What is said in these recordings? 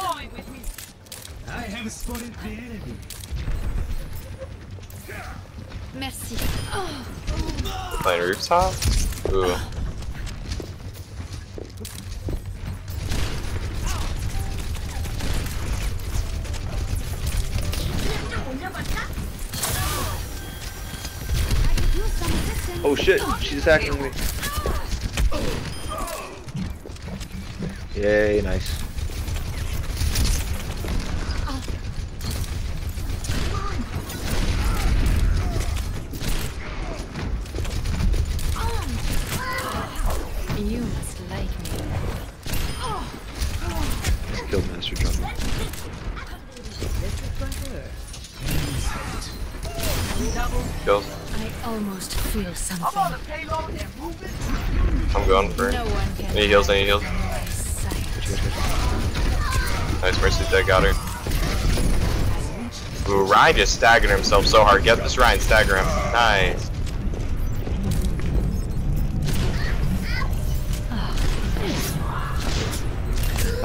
Falling with me. I have spotted the enemy. Merci. Playing rooftop? Ooh. Oh shit, she's attacking me. Yay, nice. Like me. Just killed Master Jungle. Kills. I almost feel something. the payload and moving. I'm going for it. No one can. Any heals, any heals? Nice mercy dead got her. Ooh, Ryan just staggered himself so hard. Get this Ryan, stagger him. Nice.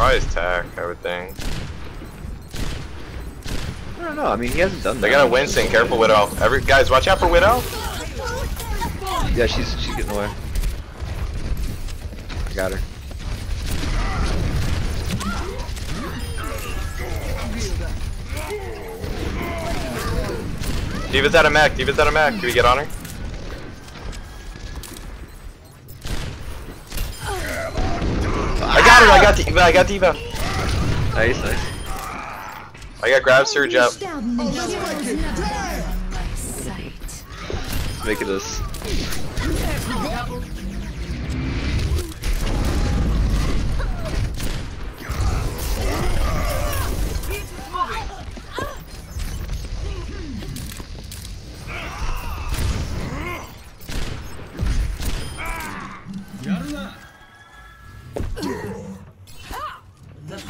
Probably his tack, I would think. I don't know. I mean, he hasn't done that. They got a Winston, careful Widow. Every guys, watch out for Widow. Yeah, she's she's getting away. I got her. D.Va's out of mech, D.Va's out of mech. Can we get on her? Got her, I got D.Va, I got D.Va. Nice, nice. I got grav surge up. Make it us.